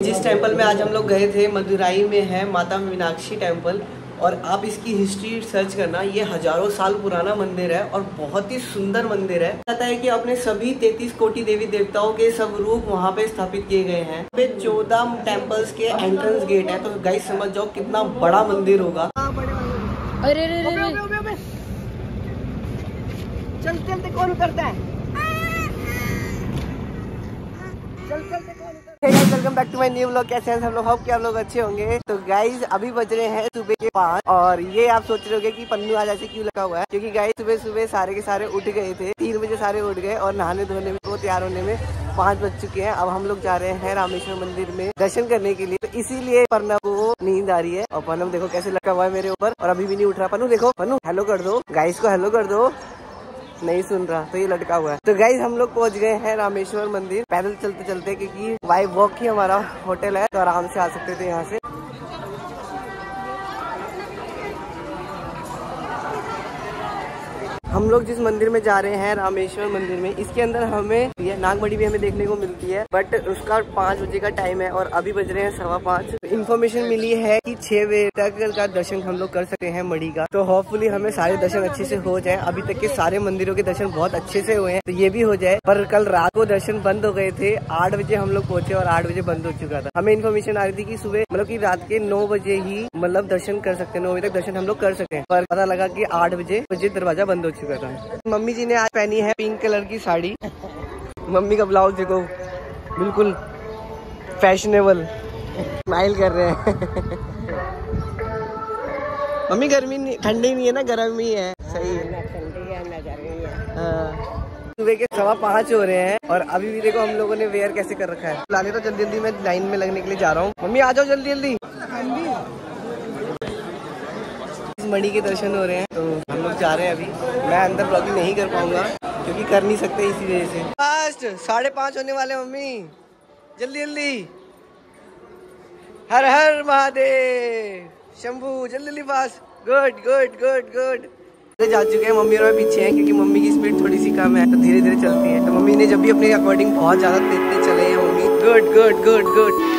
जिस टेंपल में आज हम लोग गए थे मदुराई में है माता मीनाक्षी टेंपल। और आप इसकी हिस्ट्री सर्च करना ये हज़ारों साल पुराना मंदिर है और बहुत ही सुंदर मंदिर है। कहता है कि अपने सभी तैतीस कोटि देवी देवताओं के सब रूप वहाँ पे स्थापित किए गए हैं। पे चौदह टेम्पल्स के एंट्रेंस गेट है तो गाइस समझ जाओ कितना बड़ा मंदिर होगा। अरे अरे अरे चल चलते कौन करता है? चल चलते welcome back to my new कैसे हैं लोग? लोग अच्छे होंगे। तो गाइज़ अभी बज रहे हैं सुबह के पाँच और ये आप सोच रहे होंगे कि पन्नू आज ऐसे क्यों लगा हुआ है? क्योंकि गाइज़ सुबह सुबह सारे के सारे उठ गए थे। तीन बजे सारे उठ गए और नहाने धोने में, वो तैयार होने में पाँच बज चुके हैं। अब हम लोग जा रहे हैं रामेश्वर मंदिर में दर्शन करने के लिए। तो इसीलिए पन्ना को नींद आ रही है। और पन्नम देखो कैसे लगा हुआ है मेरे ऊपर और अभी भी नहीं उठ रहा। पन्नू देखो, पन्नू हेलो कर दो। गाइस को हेलो कर दो। नहीं सुन रहा तो ये लटका हुआ है। तो गाइज़ हम लोग पहुँच गए हैं रामेश्वर मंदिर। पैदल चलते चलते क्योंकि वाई वॉक ही हमारा होटल है तो आराम से आ सकते थे यहाँ से। हम लोग जिस मंदिर में जा रहे हैं, रामेश्वर मंदिर में, इसके अंदर हमें, ये नागमढ़ी भी हमें देखने को मिलती है बट उसका पाँच बजे का टाइम है और अभी बज रहे हैं सवा पाँच। इन्फॉर्मेशन मिली है कि छह बजे तक का दर्शन हम लोग कर सकते हैं मढ़ी का। तो होपफुली हमें सारे दर्शन अच्छे से हो जाए। अभी तक के सारे मंदिरों के दर्शन बहुत अच्छे से हुए हैं तो ये भी हो जाए। पर कल रात को दर्शन बंद हो गए थे, आठ बजे हम लोग पहुँचे और आठ बजे बंद हो चुका था। हमें इन्फॉर्मेशन आ रही थी की सुबह मतलब की रात के नौ बजे ही मतलब दर्शन कर सकते हैं, नौ बजे तक दर्शन हम लोग कर सकते हैं। पर पता लगा की आठ बजे बजे दरवाज़ा बंद हो चुका था मम्मी जी ने आज पहनी है पिंक कलर की साड़ी। मम्मी का ब्लाउज देखो, बिल्कुल फैशनेबल स्माइल कर रहे हैं। मम्मी गर्मी नहीं, ठंडी नहीं है ना, गर्म ही है। सही है। हाँ। सुबह के सवा पाँच हो रहे हैं और अभी भी देखो हम लोगों ने वेयर कैसे कर रखा है। लाने तो जल्दी जल्दी मैं लाइन में लगने के लिए जा रहा हूँ। मम्मी आ जाओ जल्दी जल्दी मणि के दर्शन हो रहे हैं। तो हम लोग जा रहे हैं अभी। मैं अंदर ब्लॉगिंग नहीं कर पाऊँगा, क्योंकि कर नहीं सकते इसी वजह से। फास्ट साढ़े पाँच होने वाले मम्मी। जल्दी जल्दी। हर हर महादेव। शंभू, जल्दी जल्दी fast good good good good जा चुके हैं मम्मी और पीछे हैं, क्योंकि मम्मी की स्पीड थोड़ी सी कम है तो धीरे धीरे चलती है। तो मम्मी ने जब भी अपने अकॉर्डिंग बहुत ज़्यादा तेज चले हैं mummy. Good good good good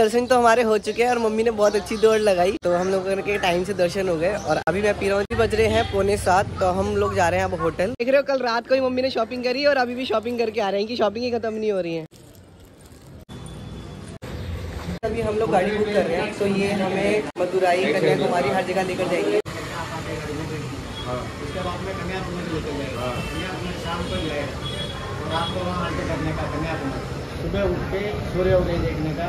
दर्शन तो हमारे हो चुके हैं और मम्मी ने बहुत अच्छी दौड़ लगाई। तो हम लोग के टाइम से दर्शन हो गए और अभी मैं पीरौती बज रहे हैं पौने सात तो हम लोग जा रहे हैं अब होटल। देख रहे हो, कल रात को ही मम्मी ने शॉपिंग करी और अभी भी शॉपिंग करके आ रहे हैं कि शॉपिंग ही खत्म नहीं हो रही है। अभी हम लोग गाड़ी बुक कर रहे हैं तो ये हमें मदुराई, कन्याकुमारी हर जगह लेकर जाएँगे। उसके बाद में कन्याकुमारी वहाँ करने का कन्याकुमारी। सुबह उठ के सूर्योदय देखने का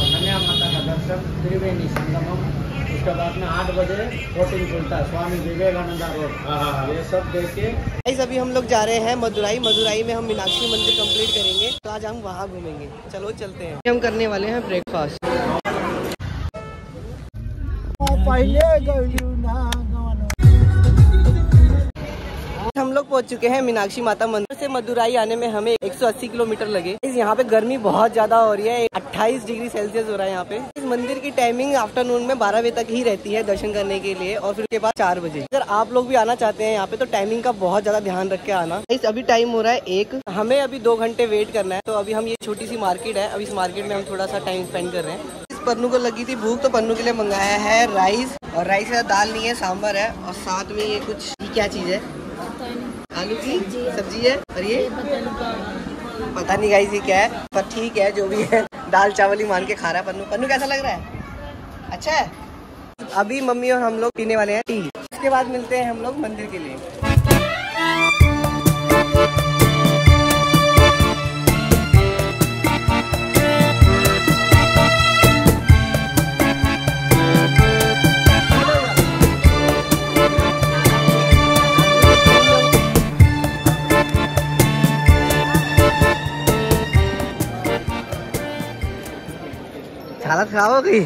कन्या माता का दर्शन त्रिवेणी संगमम। उसके बाद में आठ बजे बोटिंग खुलता है स्वामी विवेकानंद रोड। ये सब देख। के अभी हम लोग जा रहे हैं मदुराई। मदुराई में हम मीनाक्षी मंदिर कंप्लीट करेंगे। तो आज हम वहाँ घूमेंगे। चलो चलते हैं। हम करने वाले हैं ब्रेकफास्ट पहले हम लोग पहुँच चुके हैं मीनाक्षी माता मंदिर से मदुराई आने में हमें 180 किलोमीटर लगे। इस यहाँ पे गर्मी बहुत ज़्यादा हो रही है। 28 डिग्री सेल्सियस हो रहा है यहाँ पे। इस मंदिर की टाइमिंग आफ्टरनून में 12 बजे तक ही रहती है दर्शन करने के लिए और फिर उसके बाद चार बजे। अगर आप लोग भी आना चाहते हैं यहाँ पे तो टाइमिंग का बहुत ज़्यादा ध्यान रख के आना। इस अभी टाइम हो रहा है एक। हमें अभी दो घंटे वेट करना है। तो अभी हम ये छोटी सी मार्केट है। अभी इस मार्केट में हम थोड़ा सा टाइम स्पेंड कर रहे हैं। पन्नू को लगी थी भूख तो पन्नू के लिए मंगाया है राइस और राइस का दाल नहीं है सांबर है। और साथ में ये कुछ क्या चीज़ है? आलू की सब्ज़ी है और ये पता नहीं गाई ये क्या है, पर ठीक है, जो भी है, दाल चावल ही मान के खा रहा है पन्नू। पन्नू, कैसा लग रहा है? अच्छा है? अभी मम्मी और हम लोग पीने वाले हैं टी उसके बाद मिलते हैं हम लोग मंदिर के लिए। खराब हो गई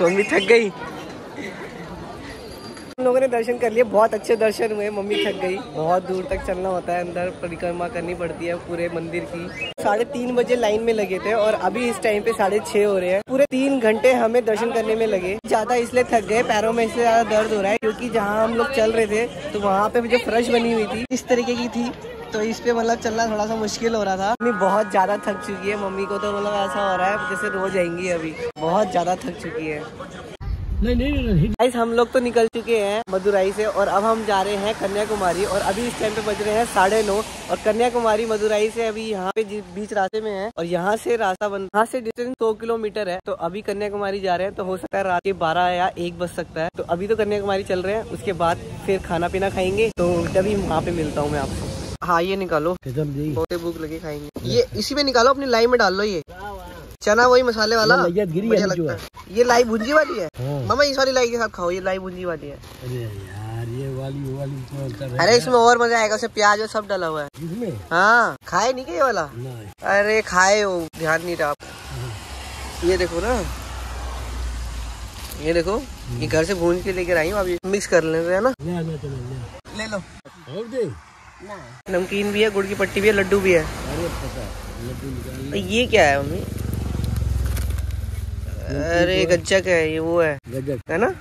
मम्मी थक गई। हम लोगों ने दर्शन कर लिए, बहुत अच्छे दर्शन हुए, मम्मी थक गई। बहुत दूर तक चलना होता है, अंदर परिक्रमा करनी पड़ती है पूरे मंदिर की। साढ़े तीन बजे लाइन में लगे थे और अभी इस टाइम पे साढ़े छह हो रहे हैं। पूरे तीन घंटे हमें दर्शन करने में लगे। ज़्यादा इसलिए थक गए, पैरों में इससे ज़्यादा दर्द हो रहा है, क्योंकि जहाँ हम लोग चल रहे थे तो वहाँ पे जो फ्रश बनी हुई थी, इस तरीके की थी। तो इस पे मतलब चलना थोड़ा सा मुश्किल हो रहा था। मम्मी बहुत ज़्यादा थक चुकी है। मम्मी को तो मतलब ऐसा हो रहा है जैसे रो जाएँगी अभी। बहुत ज़्यादा थक चुकी है। नहीं नहीं नहीं गाइस हम लोग तो निकल चुके हैं मदुराई से और अब हम जा रहे हैं कन्याकुमारी और अभी इस टाइम पे बज रहे हैं साढ़े नौ और कन्याकुमारी मदुराई से अभी यहाँ पे बीच रास्ते में है और यहाँ से रास्ता बन यहाँ से डिस्टेंस सौ किलोमीटर है। तो अभी कन्याकुमारी जा रहे हैं तो हो सकता है रात के बारह या एक बज सकता है। तो अभी तो कन्याकुमारी चल रहे हैं उसके बाद फिर खाना पीना खाएँगे। तो तभी वहाँ पे मिलता हूँ मैं आपसे हाँ ये निकालो। बहुत भूख लगी खाएँगे। ये इसी में निकालो अपनी लाई में डाल लो ये। चना वही मसाले वाला। है लगता है। ये लाई भुंजी वाली है? हाँ। मामा इस वाली लाई के साथ खाओ ये लाई भुंजी वाली है। अरे यार ये वाली वो वाली तो कर अरे इसमें और मज़ा आएगा उसमें प्याज और सब डला हुआ है। इसमें? हाँ खाए नहीं क्या ये वाला? अरे खाए हो ध्यान नहीं रहा। आप ये देखो ना। ये देखो ये घर से भून के लेकर आई हूँ अभी मिक्स कर लेते हैं ना। ले लो। और दे। नमकीन भी है गुड़ की पट्टी भी है लड्डू भी है। अरे ये क्या है मम्मी? अरे गज्जक है ये वो है। है ना?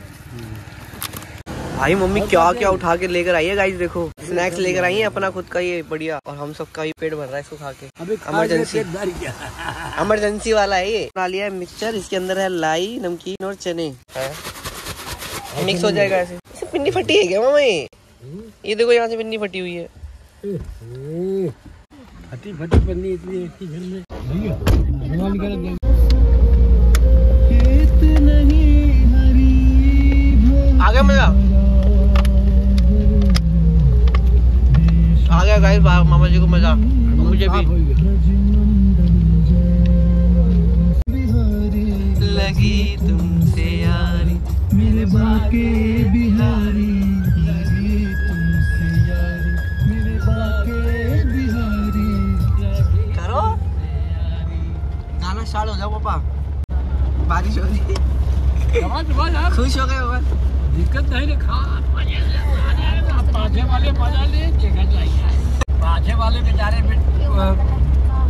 भाई मम्मी क्या क्या उठा के लेकर आई है गाइस देखो। स्नैक्स लेकर आई है अपना खुद का ये बढ़िया। और हम सबका ये पेट भर रहा है इसको खा के। इमरजेंसी इमरजेंसी वाला है ये। बना लिया है मिक्सचर इसके अंदर है लाई नमकीन और चने। मिक्स हो जाएगा ऐसे। पिन्नी फटी है क्या मम्मी? ये ये देखो यहाँ से पिन्नी फटी हुई है। फटी फटी पन्नी इतनी ही घर में। भगवान कर दे मज़ा आ गया गाइस मामा जी को मज़ा मुझे भी। लगी तुमसे यारी। मेरे बाके बिहारी। स्टार्ट हो जाओ पापा बारिश हो रही खुश हो गए हो दिक्कत नहीं रे पाछे वाले मज़ा ले देखा चाहिए पाछे वाले बेचारे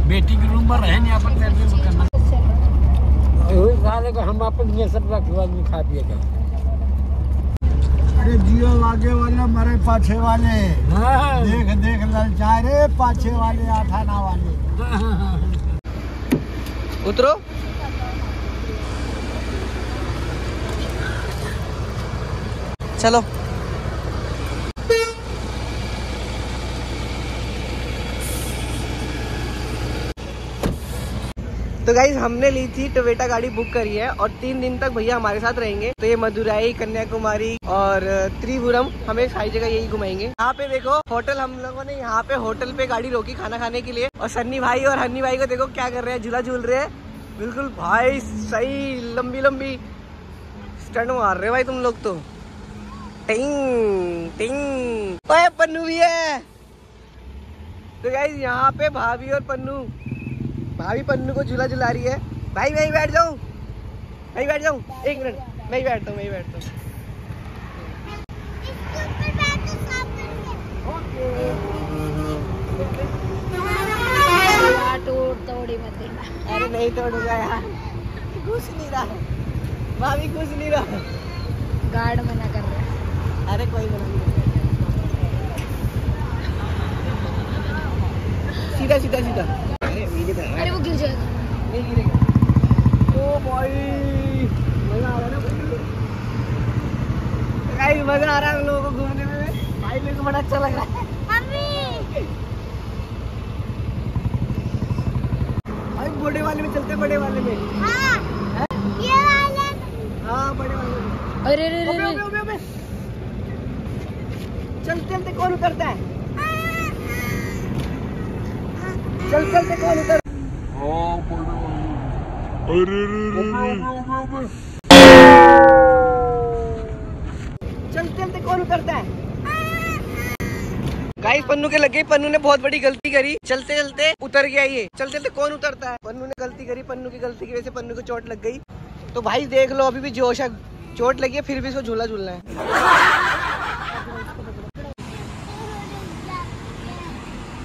बेटी के रूम पर रहे नहीं अपन करना वही को हम अपन ये सब खा पिए अरे जियो आगे वाले मरे पाछे वाले हाँ देख देख ललचा रे पाछे वाले आठाना वाले उतरो। चलो। तो गाइज़ हमने ली थी टोवेटा गाड़ी बुक करी है और तीन दिन तक भैया हमारे साथ रहेंगे। तो ये मदुराई, कन्याकुमारी और त्रिपुरम हमें सारी जगह यही घुमाएँगे। यहाँ पे देखो होटल हम लोगों ने यहाँ पे होटल पे गाड़ी रोकी खाना खाने के लिए। और सन्नी भाई और हन्नी भाई को देखो क्या कर रहे हैं, झूला झूल रहे हैं। बिल्कुल भाई, सही, लंबी लंबी। स्टंट मार रहे भाई तुम लोग तो। टिंग टिंग। पन्नू भी है। तो गाइज़ यहाँ पे भाभी और पन्नू। भाभी पन्नू को झूला झुला रही है। भाई मैं ही बैठ जाऊँ। मैं ही बैठ जाऊँ। एक मिनट। मैं ही बैठता हूँ मैं ही बैठता हूँ। अरे नहीं तोड़ूँगा यार। घुस नहीं रहा। भाभी घुस नहीं रहा। गार्ड मना कर रहा है। अरे कोई नहीं सीधा सीधा सीधा अरे मेरे पे अरे वो गिर जाएगा नहीं गिरेगा। ओ भाई मज़ा आ रहा है ना मज़ा आ रहा है लोगों को घूमने में। भाई मेरे को बड़ा अच्छा लग रहा है। भाई बड़े वाले में चलते बड़े वाले में। हाँ बड़े वाले में। अरे रे रे अबे, रे अबे, अबे, अबे। चलते चलते कौन उतरता है? चल चलते कौन उतर चल चलते कौन उतरता है। गाइस पन्नू के लगे पन्नू ने बहुत बड़ी गलती करी। चलते चलते उतर गया ये। चलते चलते कौन उतरता है? पन्नू ने गलती करी पन्नू की गलती की वजह से पन्नू को चोट लग गई। तो भाई देख लो अभी भी जोश है। चोट लगी है फिर भी इसको झूला झूलना है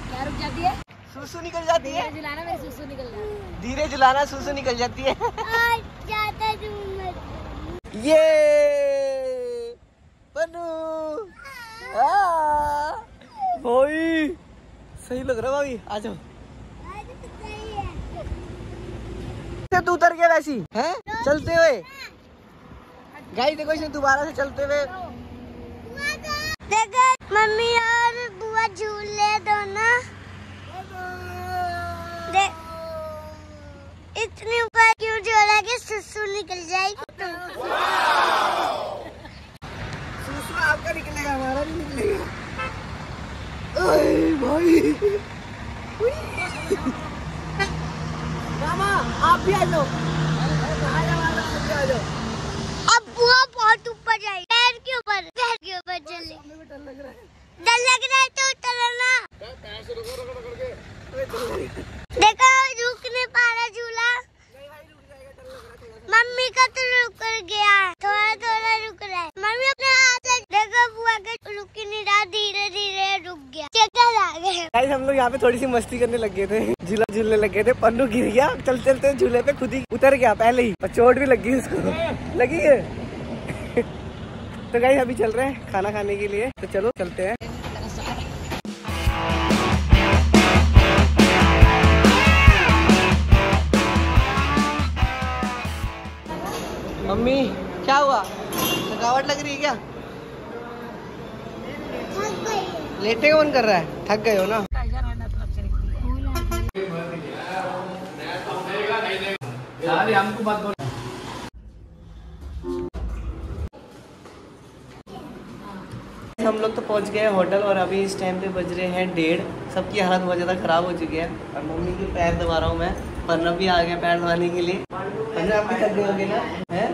क्या रुक जाती है सुसु निकल जाती है। झुलाना मेरी सुसु निकल जाती है। धीरे झुलाना सुसु निकल जाती है। ये पन्नू। भाई सही लग रहा भाई आ जाओ। से तू उतर गया वैसी है? चलते हुए। गाई देखो इसने दोबारा से चलते हुए। देखो मम्मी और बुआ झूले दोनों। देख इतनी ऊपर क्यों झूला के सुसु निकल जाएगी दूसरा आपका निकलेगा हमारा नहीं निकलेगा। भाई। मामा आप भी आ जाओ। भी अब बुआ बहुत ऊपर जाएगी। पैर के ऊपर पैर के ऊपर चले। डर लग रहा है। तो उतरना। देखो रुक नहीं पा रहा झूला। मम्मी का तो रुक गया थोड़ा थोड़ा रुक रहा है। मम्मी अपने हाथ देखो, बुआ का रुक ही नहीं रहा धीरे धीरे रुक गया। चक्कर आ गए। गाइस हम लोग यहाँ पे थोड़ी सी मस्ती करने लग गए थे। झूला झूलने लग गए थे। पन्नू गिर गया। चलते चलते झूले पे खुद ही उतर गया, पहले ही। चोट भी लग गई उसको। लगी है? तो गाइस अभी चल रहे हैं खाना खाने के लिए। तो चलो, चलते हैं। मम्मी, क्या हुआ? थकावट लग रही है क्या? लेटे कौन कर रहा है? थक गए हो ना? हम लोग तो पहुँच गए होटल और अभी इस टाइम पे बज रहे हैं डेढ़। सबकी हालत बहुत ज़्यादा ख़राब हो चुकी है। और मम्मी के पैर दबा रहा हूँ मैं। पन्नू भी आ गया पैर दबाने के लिए। थक गए ना? है?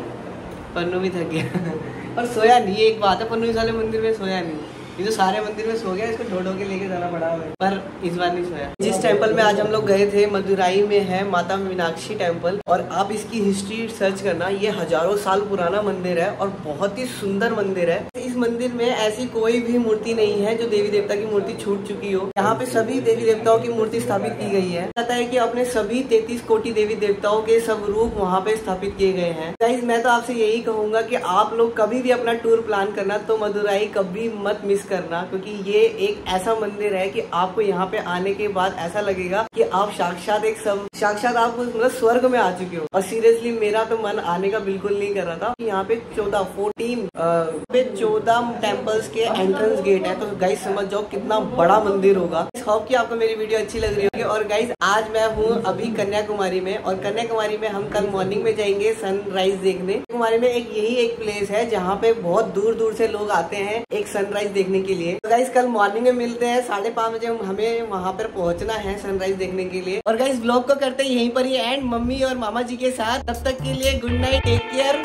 पन्नू भी थक गया। और सोया नहीं एक बात है, पन्नू इस वाले मंदिर में सोया नहीं। ये तो सारे मंदिर में सो गया, इसको ढो ढो के लेके जाना पड़ा है। पर इस बार नहीं सोया। जिस टेंपल में आज हम लोग गए थे, मदुराई में है माता मीनाक्षी टेंपल और आप इसकी हिस्ट्री सर्च करना, ये हज़ारों साल पुराना मंदिर है और बहुत ही सुंदर मंदिर है। मंदिर में ऐसी कोई भी मूर्ति नहीं है जो देवी देवता की मूर्ति छूट चुकी हो। यहाँ पे सभी देवी देवताओं की मूर्ति स्थापित की गई है। कहता है कि अपने सभी तैतीस कोटि देवी देवताओं के सब रूप वहाँ पे स्थापित किए गए हैं। गाइस मैं तो आपसे यही कहूँगा कि आप लोग कभी भी अपना टूर प्लान करना तो मदुराई कभी मत मिस करना क्योंकि ये एक ऐसा मंदिर है कि आपको यहाँ पे आने के बाद ऐसा लगेगा कि आप साक्षात एक सम, साक्षात आप मतलब स्वर्ग में आ चुके हो। और सीरियसली मेरा तो मन आने का बिल्कुल नहीं कर रहा था। यहाँ पे चौदह फोर्टीन पे चौदह टेम्पल्स के एंट्रेंस गेट है। तो गाइस समझ जाओ कितना बड़ा मंदिर होगा। होप कि आपको मेरी वीडियो अच्छी लग रही होगी। और गाइस आज मैं हूँ अभी कन्याकुमारी में। और कन्याकुमारी में हम कल मॉर्निंग में जाएँगे सनराइज देखने। कुमारी में एक यही एक प्लेस है जहाँ पे बहुत दूर दूर से लोग आते हैं एक सनराइज देखने के लिए। तो गाइस कल मॉर्निंग में मिलते हैं। साढ़े पाँच बजे हमें वहाँ पर पहुँचना है सनराइज देखने के लिए। और गाइस ब्लॉग को करते हैं यहीं पर ही एंड मम्मी और मामा जी के साथ। तब तक के लिए good night take care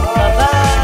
bye